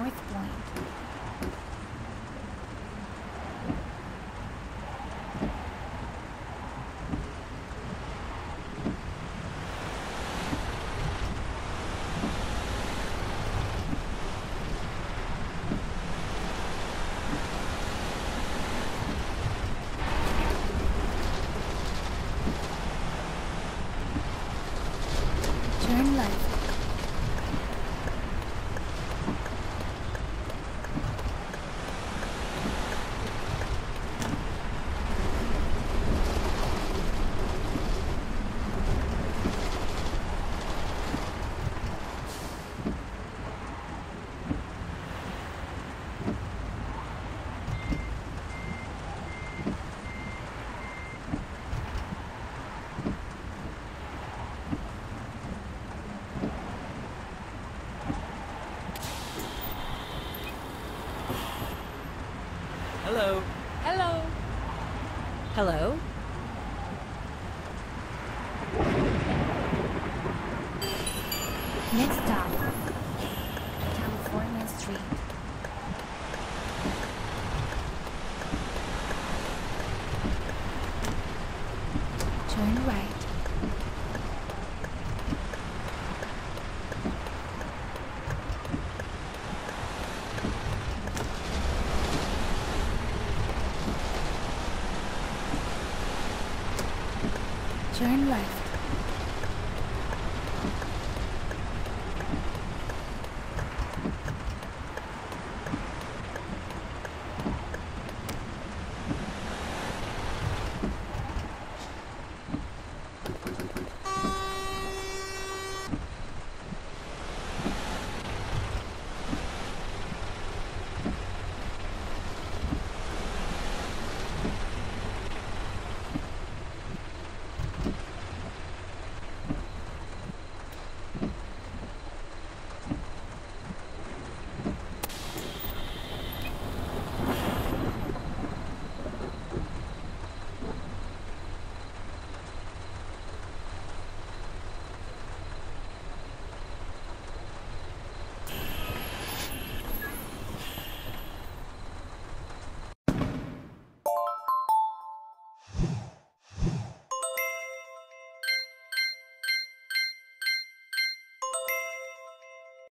north Hello. Hello. Hello. Next stop, California Street. Turn right. turn left.